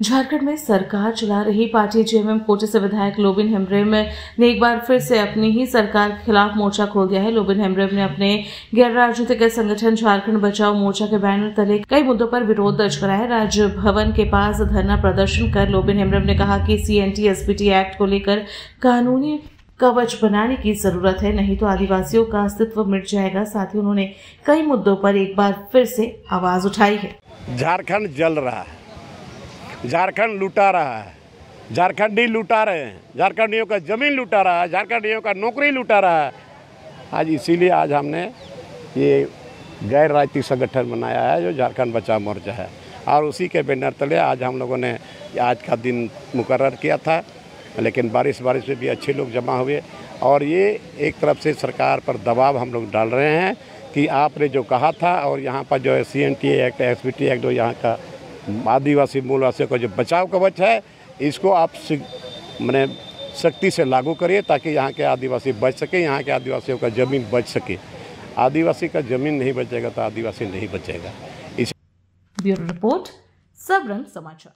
झारखंड में सरकार चला रही पार्टी जेएमएम कोटे से विधायक लोबिन हेम्ब्रेम ने एक बार फिर से अपनी ही सरकार के खिलाफ मोर्चा खोल दिया है। लोबिन हेम्ब्रेम ने अपने गैर राजनीतिक संगठन झारखंड बचाओ मोर्चा के बैनर तले कई मुद्दों पर विरोध दर्ज कराया है। राजभवन के पास धरना प्रदर्शन कर लोबिन हेम्ब्रेम ने कहा कि सीएनटी एसपीटी एक्ट को लेकर कानूनी कवच बनाने की ज़रूरत है, नहीं तो आदिवासियों का अस्तित्व मिट जाएगा। साथ ही उन्होंने कई मुद्दों पर एक बार फिर से आवाज़ उठाई है। झारखंड जल रहा है। झारखंड लुटा रहा है। झारखंडी लुटा रहे हैं। झारखंडियों का ज़मीन लुटा रहा है। झारखंडियों का नौकरी लुटा रहा है। आज इसीलिए आज हमने ये गैर राजनीतिक संगठन बनाया है, जो झारखंड बचाव मोर्चा है। और उसी के बैनर तले आज हम लोगों ने आज का दिन मुकर किया था। लेकिन बारिश बारिश में भी अच्छे लोग जमा हुए। और ये एक तरफ़ से सरकार पर दबाव हम लोग डाल रहे हैं कि आपने जो कहा था और यहाँ पर जो है C N T act S B T act जो यहाँ का आदिवासी मूलवासियों का जो बचाव कवच है, इसको आप मैंने सख्ती से लागू करिए ताकि यहाँ के आदिवासी बच सके, यहाँ के आदिवासियों का ज़मीन बच सके। आदिवासी का ज़मीन नहीं बचेगा तो आदिवासी नहीं बचेगा। इस ब्यूरो रिपोर्ट, सबरंग समाचार।